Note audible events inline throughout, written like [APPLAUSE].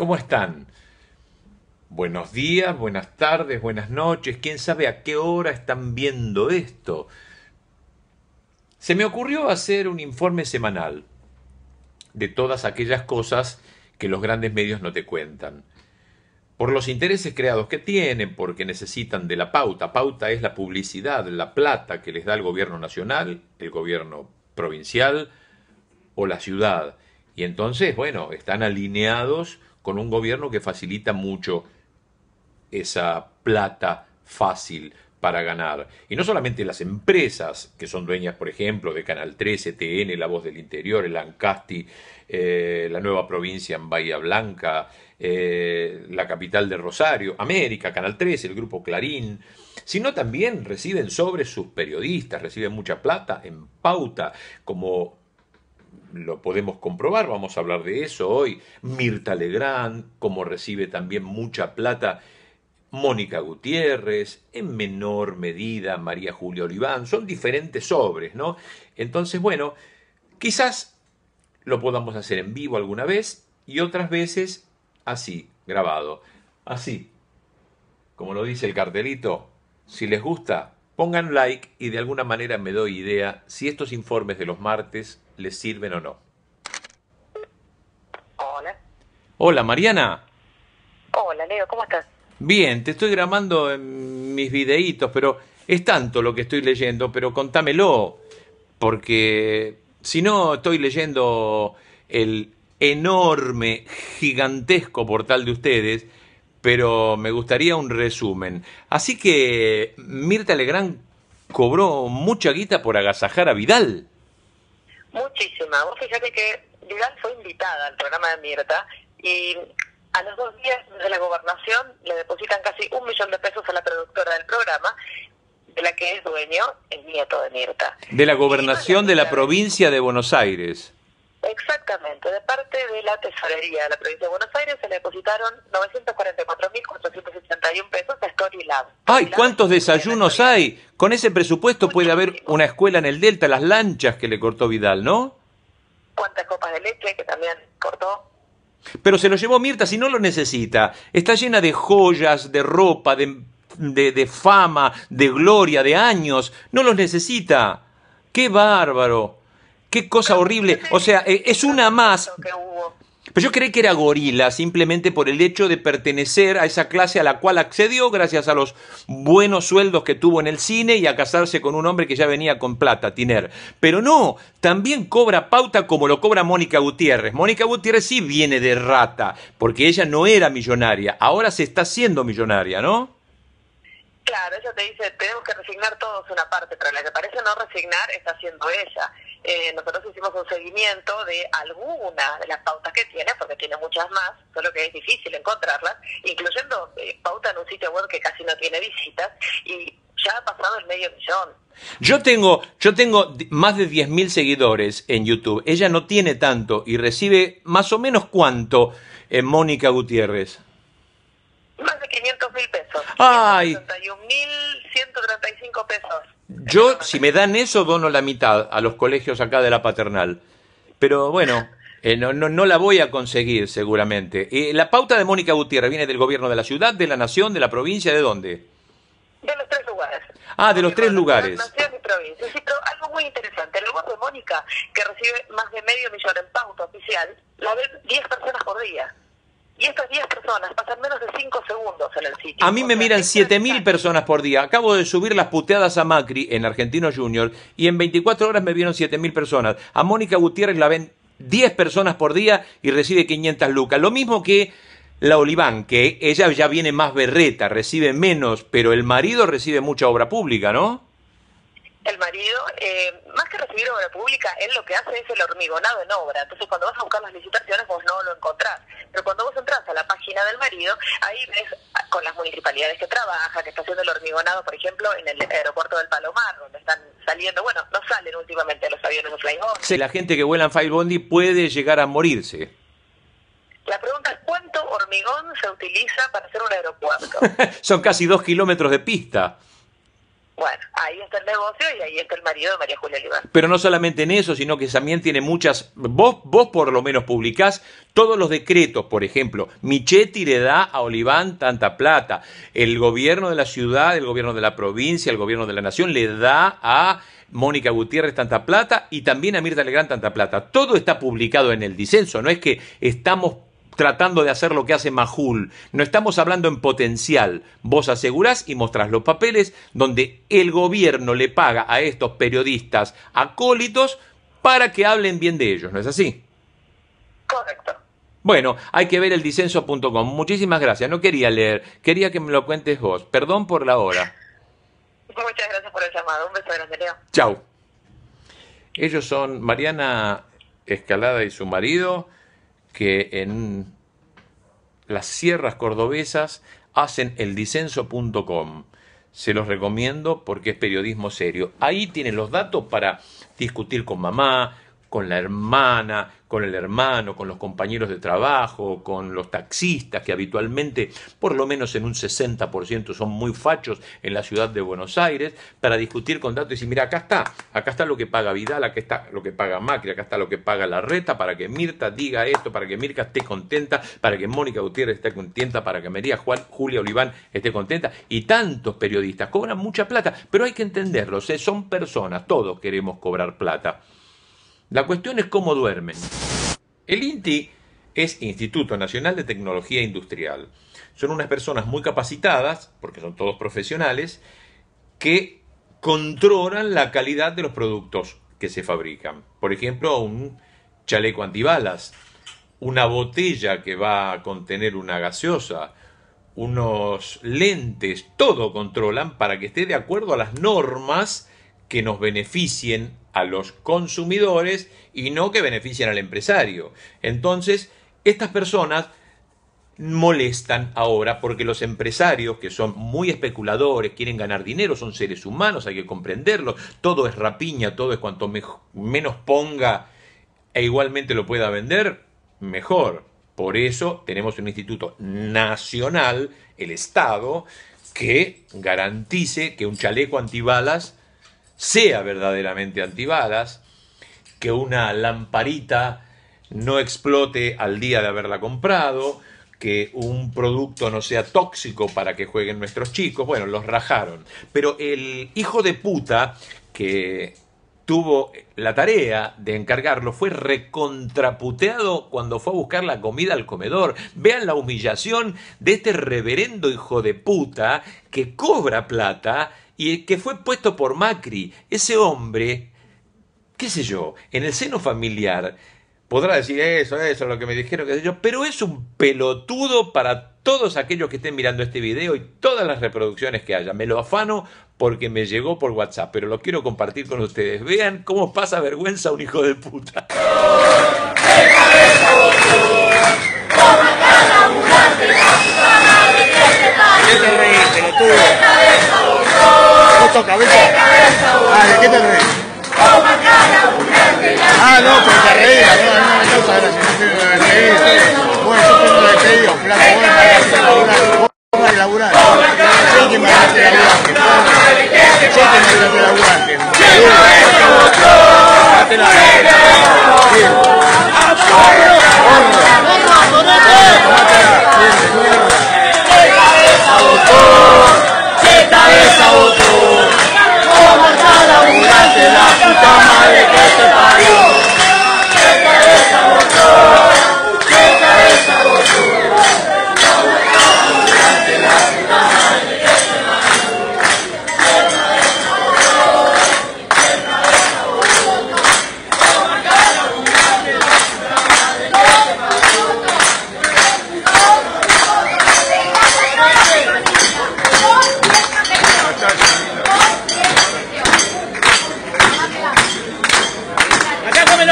¿Cómo están? Buenos días, buenas tardes, buenas noches. ¿Quién sabe a qué hora están viendo esto? Se me ocurrió hacer un informe semanal de todas aquellas cosas que los grandes medios no te cuentan. Por los intereses creados que tienen, porque necesitan de la pauta. Pauta es la publicidad, la plata que les da el gobierno nacional, el gobierno provincial o la ciudad. Y entonces, bueno, están alineados con un gobierno que facilita mucho esa plata fácil para ganar. Y no solamente las empresas que son dueñas, por ejemplo, de Canal 13, TN, La Voz del Interior, el Ancasti, eh, la nueva provincia en Bahía Blanca, eh, la capital de Rosario, América, Canal 13, el grupo Clarín, sino también reciben sobre sus periodistas, reciben mucha plata en pauta, como lo podemos comprobar, vamos a hablar de eso hoy. Mirta Legrand, como recibe también mucha plata. Mónica Gutiérrez, en menor medida María Julia Oliván, son diferentes sobres, ¿no? Entonces, bueno, quizás lo podamos hacer en vivo alguna vez y otras veces así, grabado. Así, como lo dice el cartelito, si les gusta, pongan like y de alguna manera me doy idea si estos informes de los martes les sirven o no. Hola. Hola, Mariana. Hola, Leo, ¿cómo estás? Bien, te estoy grabando en mis videitos, pero es tanto lo que estoy leyendo, pero contámelo, porque si no estoy leyendo el enorme, gigantesco portal de ustedes, pero me gustaría un resumen. Así que Mirta Legrand cobró mucha guita por agasajar a Vidal. Muchísima. Vos fíjate que Vidal fue invitada al programa de Mirta y a los dos días de la gobernación le depositan casi un millón de pesos a la productora del programa, de la que es dueño el nieto de Mirta. De la gobernación de la provincia de Buenos Aires. Exactamente, de parte de la tesorería de la provincia de Buenos Aires se le depositaron 944.481 pesos a Storylab. ¡Ay, cuántos desayunos hay! Con ese presupuesto puede haber una escuela en el Delta, las lanchas que le cortó Vidal, ¿no? ¿Cuántas copas de leche que también cortó? Pero se lo llevó Mirta si no lo necesita. Está llena de joyas, de ropa, de, de, de fama, de gloria, de años. No los necesita. ¡Qué bárbaro! Qué cosa horrible. O sea, eh, es una más. Pero yo creí que era gorila simplemente por el hecho de pertenecer a esa clase a la cual accedió gracias a los buenos sueldos que tuvo en el cine y a casarse con un hombre que ya venía con plata, Tiner. Pero no, también cobra pauta como lo cobra Mónica Gutiérrez. Mónica Gutiérrez sí viene de rata, porque ella no era millonaria, ahora se está haciendo millonaria, ¿no? Claro, ella te dice, tenemos que resignar todos una parte, pero la que parece no resignar está haciendo ella. Eh, nosotros hicimos un seguimiento de alguna de las pautas que tiene, porque tiene muchas más, solo que es difícil encontrarlas, incluyendo eh, pauta en un sitio web que casi no tiene visitas, y ya ha pasado el medio millón. Yo tengo, yo tengo más de 10.000 seguidores en YouTube. Ella no tiene tanto y recibe más o menos cuánto en Mónica Gutiérrez. Más de 500 mil pesos. Ay. 135 pesos. Yo, si me dan eso, dono la mitad a los colegios acá de la paternal. Pero bueno, [LAUGHS] eh, no, no, no, la voy a conseguir seguramente. Eh, la pauta de Mónica Gutiérrez viene del gobierno de la ciudad, de la nación, de la provincia, ¿de dónde? De los tres lugares. Ah, de los tres lugares. Nación y provincia. Sí, pero algo muy interesante. El lugar de Mónica, que recibe más de medio millón en pauta oficial, la ven 10 personas por día. Y estas 10 personas pasan menos de 5 segundos en el sitio. A mí me miran 7.000 personas por día. Acabo de subir las puteadas a Macri en Argentino Junior y en 24 horas me vieron 7.000 personas. A Mónica Gutiérrez la ven 10 personas por día y recibe 500 lucas. Lo mismo que la Oliván, que ella ya viene más berreta, recibe menos, pero el marido recibe mucha obra pública, ¿no? El marido, eh, más que recibir obra pública, él lo que hace es el hormigonado en obra. Entonces, cuando vas a buscar las licitaciones, vos no lo encontrás. Pero cuando vos entras a la página del marido, ahí ves con las municipalidades que trabaja, que está haciendo el hormigonado, por ejemplo, en el aeropuerto del Palomar, donde están saliendo, bueno, no salen últimamente los aviones de Flybondi. Sí, la gente que vuela en Flybondi puede llegar a morirse. La pregunta es, ¿cuánto hormigón se utiliza para hacer un aeropuerto? [LAUGHS] Son casi dos kilómetros de pista. Bueno, ahí está el negocio y ahí está el marido de María Julia Oliván. Pero no solamente en eso, sino que también tiene muchas... Vos, vos por lo menos publicás todos los decretos, por ejemplo, Michetti le da a Oliván tanta plata, el gobierno de la ciudad, el gobierno de la provincia, el gobierno de la nación le da a Mónica Gutiérrez tanta plata y también a Mirta Legrand tanta plata. Todo está publicado en el disenso, no es que estamos tratando de hacer lo que hace Majul. No estamos hablando en potencial. Vos asegurás y mostrás los papeles donde el gobierno le paga a estos periodistas acólitos para que hablen bien de ellos, ¿no es así? Correcto. Bueno, hay que ver el disenso.com. Muchísimas gracias. No quería leer, quería que me lo cuentes vos. Perdón por la hora. Muchas gracias por el llamado. Un beso grande, Leo. Chau. Ellos son Mariana Escalada y su marido que en las sierras cordobesas hacen el disenso.com. Se los recomiendo porque es periodismo serio. Ahí tienen los datos para discutir con mamá, con la hermana, con el hermano, con los compañeros de trabajo, con los taxistas, que habitualmente, por lo menos en un 60%, son muy fachos en la ciudad de Buenos Aires, para discutir con datos y decir, mira, acá está, acá está lo que paga Vidal, acá está lo que paga Macri, acá está lo que paga la reta, para que Mirta diga esto, para que Mirka esté contenta, para que Mónica Gutiérrez esté contenta, para que María Juan, Julia Oliván esté contenta, y tantos periodistas cobran mucha plata, pero hay que entenderlos, son personas, todos queremos cobrar plata. La cuestión es cómo duermen. El INTI es Instituto Nacional de Tecnología Industrial. Son unas personas muy capacitadas, porque son todos profesionales, que controlan la calidad de los productos que se fabrican. Por ejemplo, un chaleco antibalas, una botella que va a contener una gaseosa, unos lentes, todo controlan para que esté de acuerdo a las normas que nos beneficien a los consumidores y no que beneficien al empresario. Entonces, estas personas molestan ahora porque los empresarios, que son muy especuladores, quieren ganar dinero, son seres humanos, hay que comprenderlo, todo es rapiña, todo es cuanto menos ponga e igualmente lo pueda vender, mejor. Por eso tenemos un instituto nacional, el Estado, que garantice que un chaleco antibalas sea verdaderamente antibalas, que una lamparita no explote al día de haberla comprado, que un producto no sea tóxico para que jueguen nuestros chicos. Bueno, los rajaron. Pero el hijo de puta que tuvo la tarea de encargarlo fue recontraputeado cuando fue a buscar la comida al comedor. Vean la humillación de este reverendo hijo de puta que cobra plata y que fue puesto por Macri, ese hombre, qué sé yo, en el seno familiar, podrá decir eso, eso, lo que me dijeron, qué sé yo, pero es un pelotudo para todos aquellos que estén mirando este video y todas las reproducciones que haya. Me lo afano porque me llegó por WhatsApp, pero lo quiero compartir con ustedes. Vean cómo pasa vergüenza un hijo de puta. [LAUGHS] Justo cabeza. Ah, ¿de qué te reís? Ah, no, pero te reías, no, no me no. Bueno, yo tengo de pedido, flaco, vos me dejaste laburar, que yo que la ¡Qué cabeza votó! ¡Cómo está la puta que te parió!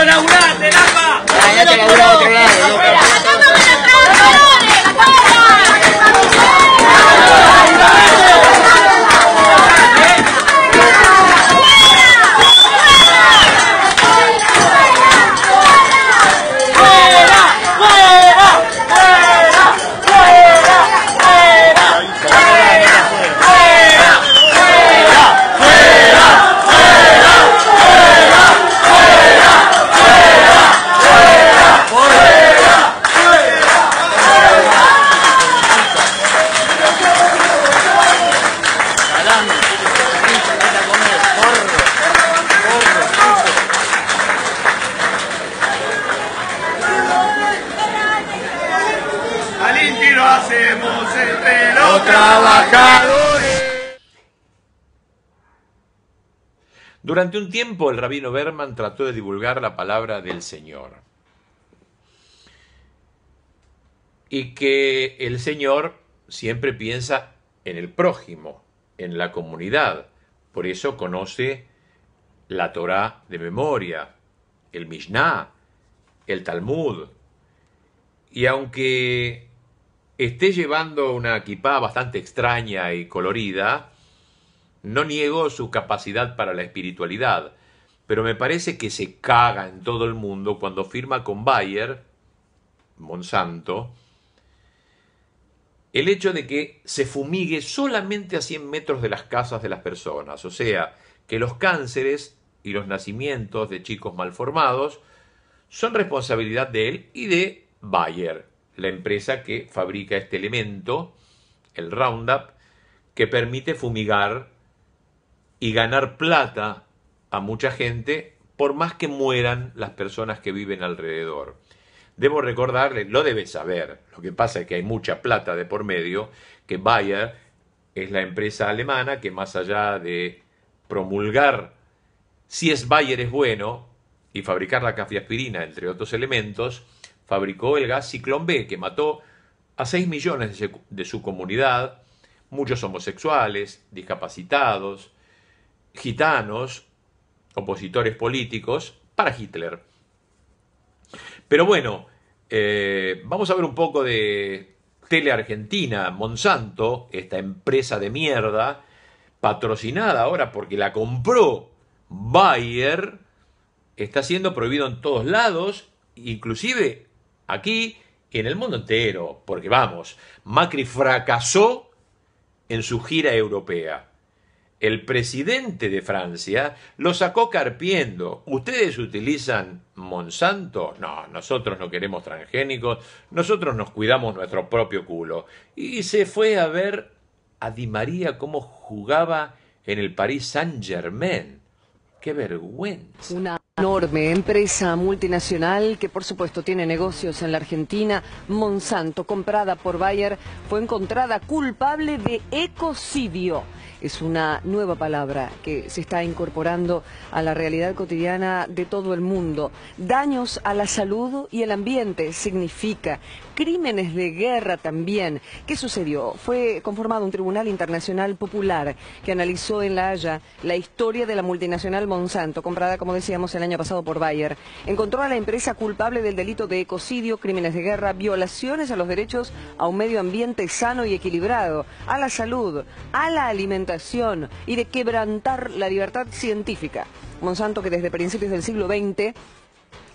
Los laburantes, Lapa. Acá te labura a otro lado, trabajadores. Durante un tiempo el rabino Berman trató de divulgar la palabra del Señor. Y que el Señor siempre piensa en el prójimo, en la comunidad. Por eso conoce la Torá de memoria, el Mishnah, el Talmud. Y aunque esté llevando una equipada bastante extraña y colorida, no niego su capacidad para la espiritualidad, pero me parece que se caga en todo el mundo cuando firma con Bayer, Monsanto, el hecho de que se fumigue solamente a 100 metros de las casas de las personas, o sea, que los cánceres y los nacimientos de chicos malformados son responsabilidad de él y de Bayer, la empresa que fabrica este elemento, el Roundup, que permite fumigar y ganar plata a mucha gente por más que mueran las personas que viven alrededor. Debo recordarle, lo debe saber, lo que pasa es que hay mucha plata de por medio, que Bayer es la empresa alemana que más allá de promulgar si es Bayer es bueno y fabricar la cafiaspirina, entre otros elementos, fabricó el gas Ciclón B que mató a 6 millones de su comunidad, muchos homosexuales, discapacitados, gitanos, opositores políticos, para Hitler. Pero bueno, eh, vamos a ver un poco de Tele Argentina, Monsanto, esta empresa de mierda, patrocinada ahora porque la compró Bayer, está siendo prohibido en todos lados, inclusive aquí y en el mundo entero, porque vamos, Macri fracasó en su gira europea el presidente de Francia lo sacó carpiendo. ¿Ustedes utilizan Monsanto? No, nosotros no queremos transgénicos, nosotros nos cuidamos nuestro propio culo. Y se fue a ver a Di María cómo jugaba en el Paris Saint-Germain. ¡Qué vergüenza! Enorme empresa multinacional que por supuesto tiene negocios en la Argentina, Monsanto, comprada por Bayer, fue encontrada culpable de ecocidio es una nueva palabra que se está incorporando a la realidad cotidiana de todo el mundo. Daños a la salud y el ambiente significa crímenes de guerra también. ¿Qué sucedió? Fue conformado un tribunal internacional popular que analizó en La Haya la historia de la multinacional Monsanto, comprada, como decíamos, el año pasado por Bayer. Encontró a la empresa culpable del delito de ecocidio, crímenes de guerra, violaciones a los derechos a un medio ambiente sano y equilibrado, a la salud, a la alimentación y de quebrantar la libertad científica. Monsanto, que desde principios del siglo XX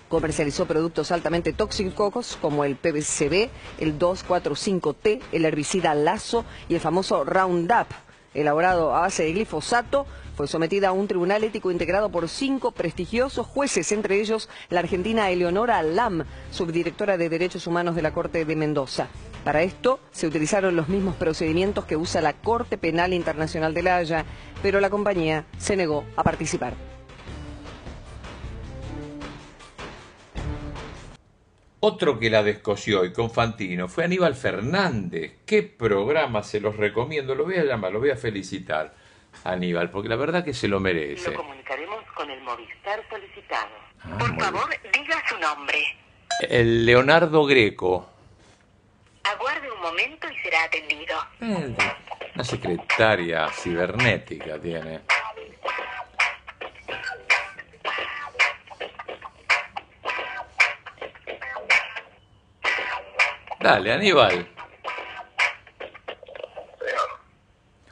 comercializó productos altamente tóxicos como el PVCB, el 245T, el herbicida Lazo y el famoso Roundup, elaborado a base de glifosato, fue sometida a un tribunal ético integrado por cinco prestigiosos jueces, entre ellos la argentina Eleonora Lam, subdirectora de Derechos Humanos de la Corte de Mendoza. Para esto se utilizaron los mismos procedimientos que usa la Corte Penal Internacional de La Haya, pero la compañía se negó a participar. Otro que la descosió y con Fantino fue Aníbal Fernández. ¿Qué programa? Se los recomiendo. Lo voy a llamar, lo voy a felicitar. Aníbal, porque la verdad que se lo merece. Lo comunicaremos con el Movistar solicitado. Ah, Por favor, diga su nombre. El Leonardo Greco. Aguarde un momento y será atendido. Eh, Una secretaria cibernética tiene. Dale, Aníbal.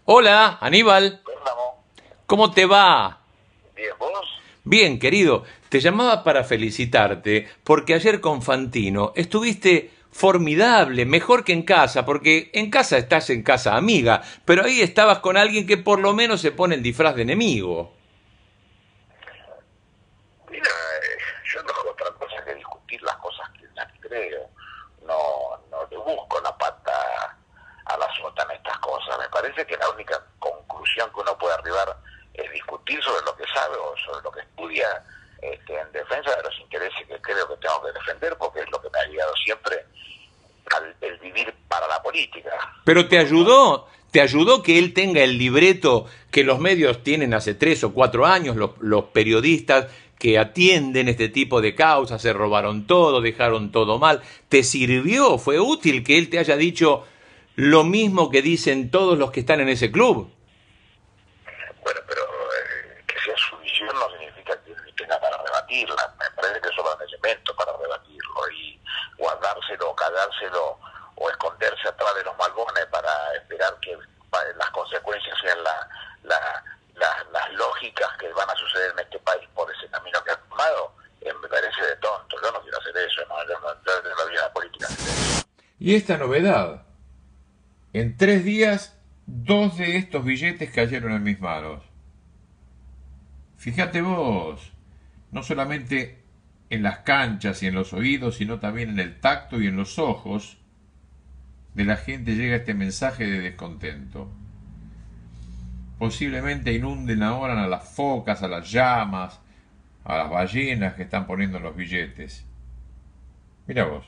Hola, Aníbal. ¿Cómo te va? Bien, ¿vos? Bien, querido. Te llamaba para felicitarte porque ayer con Fantino estuviste formidable, mejor que en casa, porque en casa estás en casa amiga, pero ahí estabas con alguien que por lo menos se pone el disfraz de enemigo. Mira, eh, yo no hago otra cosa que discutir las cosas que las creo. No, no le busco la pata a la sota en estas cosas. Me parece que la única conclusión que uno puede arribar es discutir sobre lo que sabe o sobre lo que estudia este, en defensa de los intereses que creo que tengo que defender, porque es lo que me ha guiado siempre al el vivir para la política. Pero te ayudó, ¿Te ayudó que él tenga el libreto que los medios tienen hace tres o cuatro años, los, los periodistas que atienden este tipo de causas, se robaron todo, dejaron todo mal? ¿Te sirvió? ¿Fue útil que él te haya dicho lo mismo que dicen todos los que están en ese club? Bueno, pero eh, que sea su visión no significa que ni tenga para rebatirla. Me parece que sobran elementos para rebatirlo y guardárselo, cagárselo o esconderse atrás de los malbones para esperar que las consecuencias sean la, la- la- las lógicas que van a suceder en este país por ese camino que ha tomado, eh, me parece de tonto. Yo no quiero hacer eso, no, yo no, yo no a la política. Y esta novedad. En tres días, dos de estos billetes cayeron en mis manos. Fíjate vos, no solamente en las canchas y en los oídos, sino también en el tacto y en los ojos de la gente llega este mensaje de descontento. Posiblemente inunden ahora a las focas, a las llamas, a las ballenas que están poniendo los billetes. Mira vos.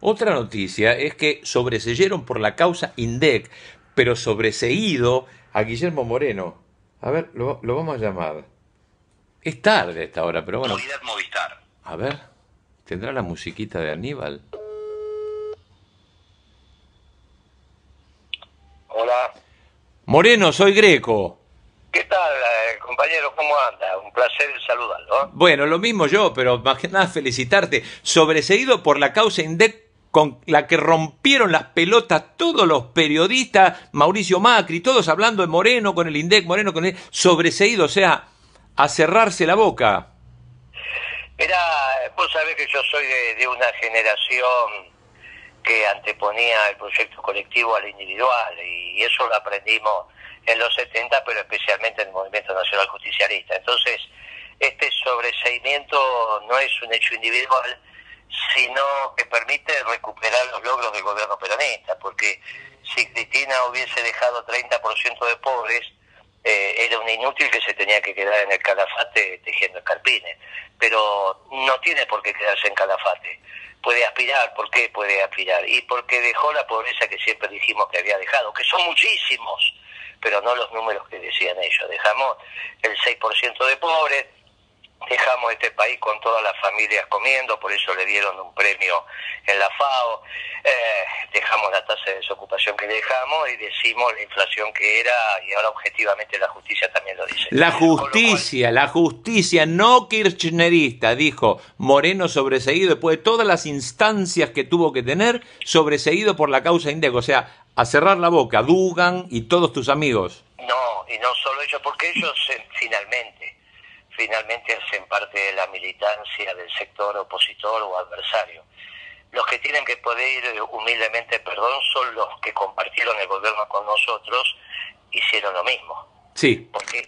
Otra noticia es que sobreseyeron por la causa INDEC, pero sobreseído a Guillermo Moreno. A ver, lo, lo vamos a llamar. Es tarde a esta hora, pero bueno. Movistar. A ver, ¿tendrá la musiquita de Aníbal? Hola. Moreno, soy Greco. ¿Qué tal, eh, compañero? ¿Cómo anda? Un placer saludarlo. Bueno, lo mismo yo, pero más que nada felicitarte. Sobreseído por la causa INDEC con la que rompieron las pelotas todos los periodistas, Mauricio Macri, todos hablando de Moreno con el INDEC, Moreno con el... Sobreseído, o sea, a cerrarse la boca. Mira, vos sabés que yo soy de, de una generación que anteponía el proyecto colectivo al individual y eso lo aprendimos en los 70, pero especialmente en el Movimiento Nacional Justicialista. Entonces, este sobreseimiento no es un hecho individual, sino que permite recuperar los logros del gobierno peronista, porque si Cristina hubiese dejado 30% de pobres, eh, era un inútil que se tenía que quedar en el calafate tejiendo escarpines, pero no tiene por qué quedarse en calafate. Puede aspirar, ¿por qué puede aspirar? Y porque dejó la pobreza que siempre dijimos que había dejado, que son muchísimos, pero no los números que decían ellos. Dejamos el 6% de pobres, dejamos este país con todas las familias comiendo, por eso le dieron un premio en la FAO, eh, dejamos la tasa de desocupación que dejamos y decimos la inflación que era y ahora objetivamente la justicia también lo dice. La cual, justicia, la justicia no kirchnerista, dijo Moreno sobreseído después de todas las instancias que tuvo que tener, sobreseído por la causa INDEC, o sea, a cerrar la boca, Dugan y todos tus amigos. No, y no solo ellos, porque ellos eh, finalmente, finalmente hacen parte de la militancia del sector opositor o adversario. Los que tienen que pedir eh, humildemente perdón son los que compartieron el gobierno con nosotros, hicieron lo mismo. Sí, Porque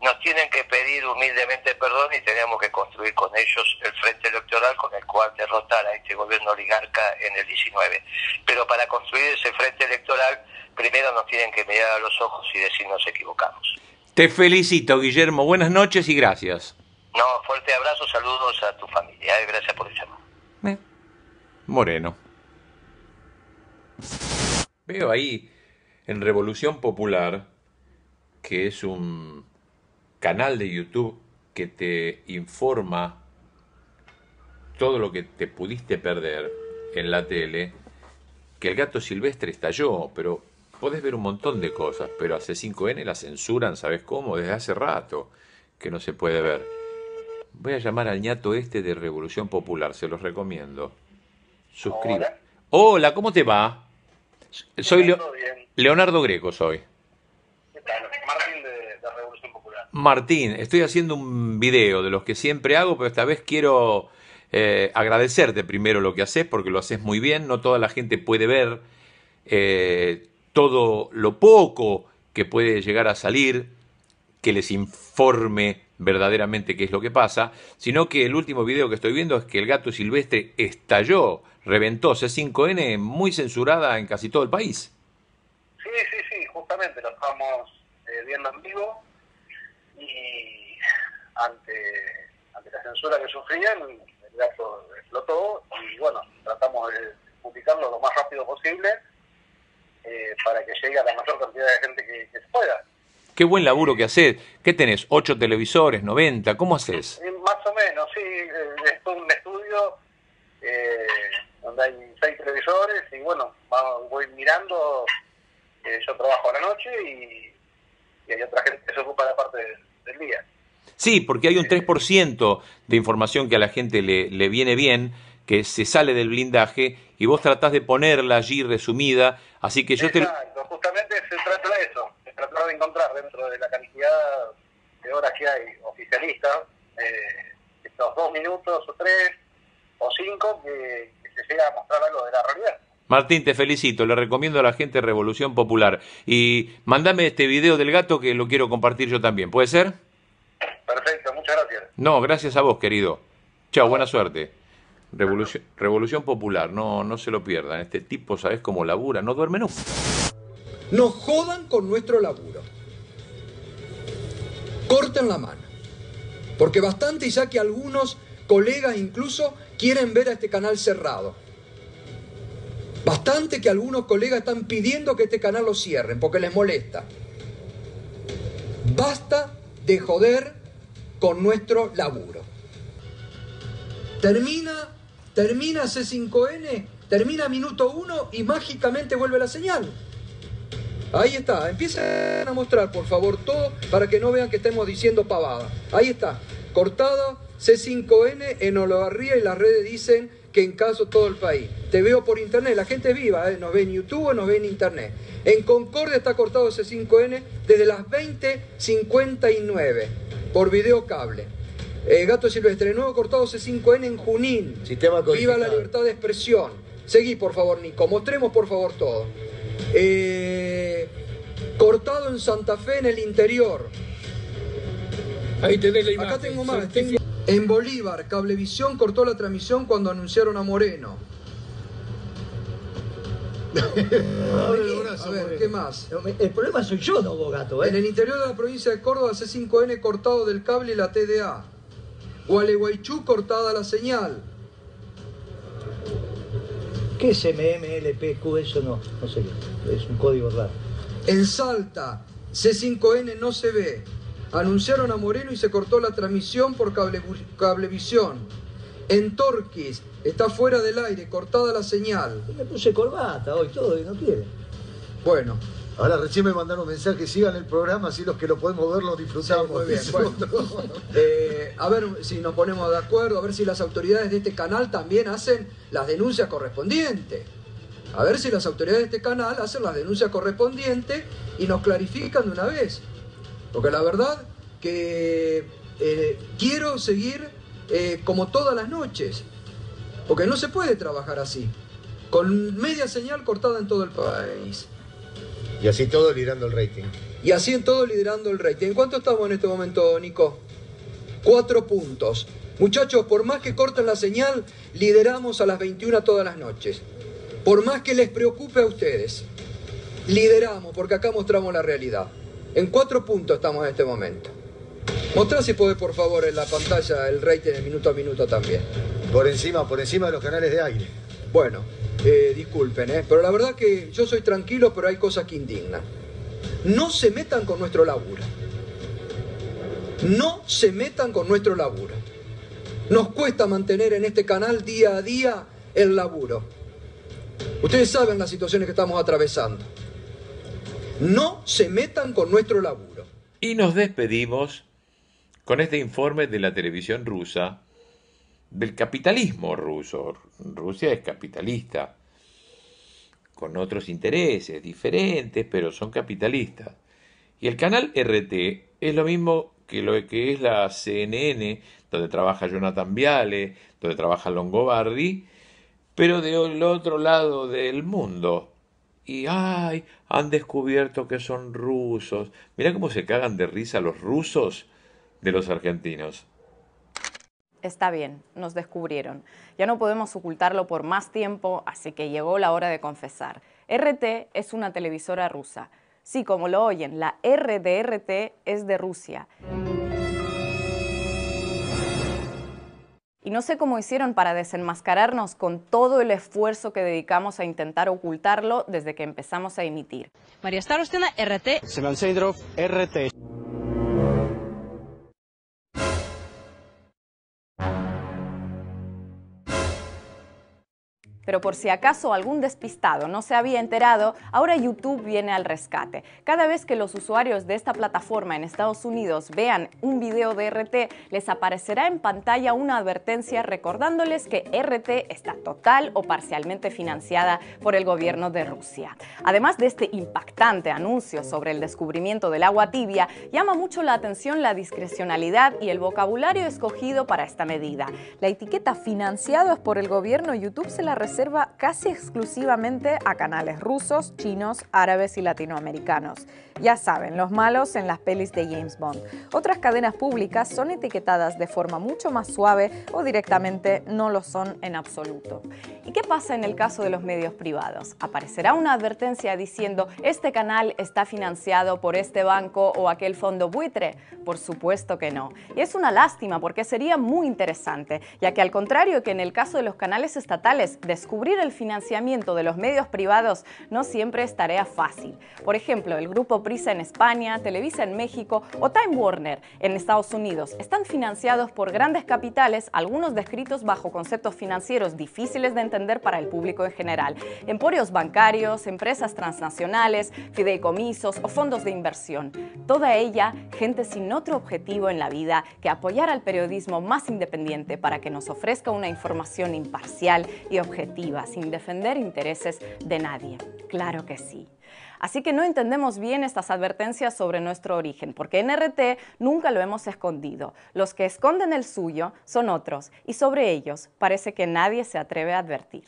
nos tienen que pedir humildemente perdón y tenemos que construir con ellos el frente electoral con el cual derrotar a este gobierno oligarca en el 19. Pero para construir ese frente electoral, primero nos tienen que mirar a los ojos y decir nos equivocamos. Te felicito, Guillermo. Buenas noches y gracias. No, fuerte abrazo, saludos a tu familia. eh, Gracias por el llamado. Eh, Moreno. Veo ahí en Revolución Popular, que es un canal de YouTube que te informa todo lo que te pudiste perder en la tele, que el gato silvestre estalló, pero podés ver un montón de cosas, pero a C5N la censuran, ¿sabes cómo? Desde hace rato que no se puede ver. Voy a llamar al ñato este de Revolución Popular, se los recomiendo. Suscriba. Hola, ¿cómo te va? Soy Leo-. Leonardo Greco, soy. ¿Qué tal? Martín de, de Revolución Popular. Martín, estoy haciendo un video de los que siempre hago, pero esta vez quiero eh, agradecerte primero lo que haces, porque lo haces muy bien. No toda la gente puede ver eh, todo lo poco que puede llegar a salir, que les informe verdaderamente qué es lo que pasa, sino que el último video que estoy viendo es que el gato silvestre estalló, reventó C5N muy censurada en casi todo el país. Sí, sí, sí, justamente lo estamos eh, viendo en vivo y ante, ante la censura que sufrían, el gato explotó y bueno, tratamos de publicarlo lo más rápido posible eh, para que llegue a la mayor cantidad de gente que, que se pueda. Qué buen laburo que haces. ¿Qué tenés? ¿Ocho televisores? ¿90? ¿Cómo haces? Más o menos, sí, eh, es un estudio eh, donde hay seis televisores y bueno, voy mirando, eh, yo trabajo a la noche y, y hay otra gente que se ocupa de la parte del, del día. Sí, porque hay un 3% de información que a la gente le, le viene bien, que se sale del blindaje y vos tratás de ponerla allí resumida. Así que yo te... Exacto, justamente se trata de eso, se trata de encontrar dentro de la cantidad de horas que hay oficialistas, eh, estos dos minutos o tres o cinco que, que se llega a mostrar algo de la realidad. Martín, te felicito, le recomiendo a la gente Revolución Popular. Y mandame este video del gato que lo quiero compartir yo también. ¿Puede ser? Perfecto, muchas gracias. No, gracias a vos, querido. Chao, buena suerte. Revolución, Revolución Popular, no, no se lo pierdan. Este tipo, ¿sabes cómo labura? No duerme nunca. Nos jodan con nuestro laburo. Corten la mano. Porque bastante ya que algunos colegas incluso quieren ver a este canal cerrado. Bastante que algunos colegas están pidiendo que este canal lo cierren porque les molesta. Basta de joder con nuestro laburo. Termina, termina C5N, termina minuto 1 y mágicamente vuelve la señal. Ahí está, empiecen a mostrar por favor todo para que no vean que estemos diciendo pavada. Ahí está, cortada C5N en Olavarría y las redes dicen que en caso todo el país. Te veo por internet, la gente viva, ¿eh? nos ve en YouTube nos ve en internet. En Concordia está cortado C5N desde las 20.59 por videocable. Eh, Gato Silvestre, nuevo cortado C5N en Junín. Sistema Viva la libertad de expresión. Seguí, por favor, Nico. Mostremos, por favor, todo. Eh, cortado en Santa Fe, en el interior. Ahí tenés la imagen. Acá tengo más. tengo- En Bolívar, Cablevisión cortó la transmisión cuando anunciaron a Moreno. A ver, ¿qué más? El problema soy yo, no vos, gato, En ¿eh? el interior de la provincia de Córdoba, C5N cortado del cable y la TDA. Gualeguaychú cortada la señal. ¿Qué es MMLPQ? Eso no, no sé qué. Es un código raro. En Salta, C5N no se ve. Anunciaron a Moreno y se cortó la transmisión por cable, cablevisión. En Torquis, está fuera del aire, cortada la señal. Me puse corbata hoy, todo, y no quiere. Bueno, Ahora recién me mandaron mensajes, sigan el programa, así los que lo podemos ver lo disfrutamos. muy bien, bueno. Eh, a ver si nos ponemos de acuerdo, a ver si las autoridades de este canal también hacen las denuncias correspondientes. A ver si las autoridades de este canal hacen las denuncias correspondientes y nos clarifican de una vez. Porque la verdad que eh, quiero seguir eh, como todas las noches. Porque no se puede trabajar así. Con media señal cortada en todo el país. Y así todo liderando el rating. Y así en todo liderando el rating. ¿En cuánto estamos en este momento, Nico? Cuatro puntos. Muchachos, por más que corten la señal, lideramos a las 21 todas las noches. Por más que les preocupe a ustedes, lideramos, porque acá mostramos la realidad. En cuatro puntos estamos en este momento. Mostrá si podés, por favor, en la pantalla el rating de minuto a minuto también. Por encima, por encima de los canales de aire. Bueno, eh, disculpen, ¿eh? pero la verdad que yo soy tranquilo, pero hay cosas que indignan. No se metan con nuestro laburo. No se metan con nuestro laburo. Nos cuesta mantener en este canal día a día el laburo. Ustedes saben las situaciones que estamos atravesando. No se metan con nuestro laburo. Y nos despedimos con este informe de la televisión rusa del capitalismo ruso. Rusia es capitalista, con otros intereses diferentes, pero son capitalistas. Y el canal RT es lo mismo que lo que es la CNN, donde trabaja Jonathan Viale, donde trabaja Longobardi, pero del otro lado del mundo. Y ay, han descubierto que son rusos. Mirá cómo se cagan de risa los rusos de los argentinos. Está bien, nos descubrieron. Ya no podemos ocultarlo por más tiempo, así que llegó la hora de confesar. RT es una televisora rusa. Sí, como lo oyen, la R de RT es de Rusia. Y no sé cómo hicieron para desenmascararnos con todo el esfuerzo que dedicamos a intentar ocultarlo desde que empezamos a emitir. María Starostina, RT. Seidrov, RT. Pero por si acaso algún despistado no se había enterado, ahora YouTube viene al rescate. Cada vez que los usuarios de esta plataforma en Estados Unidos vean un video de RT, les aparecerá en pantalla una advertencia recordándoles que RT está total o parcialmente financiada por el gobierno de Rusia. Además de este impactante anuncio sobre el descubrimiento del agua tibia, llama mucho la atención la discrecionalidad y el vocabulario escogido para esta medida. La etiqueta financiados por el gobierno YouTube se la reserva casi exclusivamente a canales rusos, chinos, árabes y latinoamericanos. Ya saben, los malos en las pelis de James Bond. Otras cadenas públicas son etiquetadas de forma mucho más suave o directamente no lo son en absoluto. ¿Y qué pasa en el caso de los medios privados? ¿Aparecerá una advertencia diciendo este canal está financiado por este banco o aquel fondo buitre? Por supuesto que no. Y es una lástima porque sería muy interesante, ya que al contrario que en el caso de los canales estatales, descubrir el financiamiento de los medios privados no siempre es tarea fácil. Por ejemplo, el grupo Prisa en España, Televisa en México o Time Warner en Estados Unidos están financiados por grandes capitales, algunos descritos bajo conceptos financieros difíciles de entender para el público en general. Emporios bancarios, empresas transnacionales, fideicomisos o fondos de inversión. Toda ella gente sin otro objetivo en la vida que apoyar al periodismo más independiente para que nos ofrezca una información imparcial y sin defender intereses de nadie. Claro que sí. Así que no entendemos bien estas advertencias sobre nuestro origen, porque en RT nunca lo hemos escondido. Los que esconden el suyo son otros, y sobre ellos parece que nadie se atreve a advertir.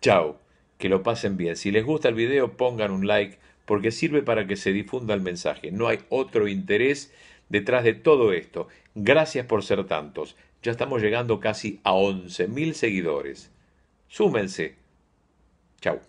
Chao, que lo pasen bien. Si les gusta el video, pongan un like, porque sirve para que se difunda el mensaje. No hay otro interés detrás de todo esto. Gracias por ser tantos. Ya estamos llegando casi a 11.000 seguidores. Súmense. Chau.